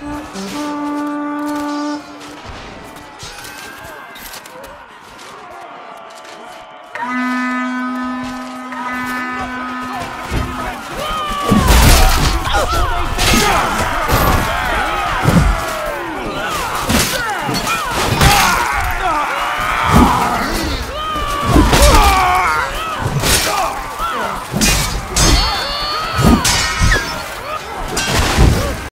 Bye.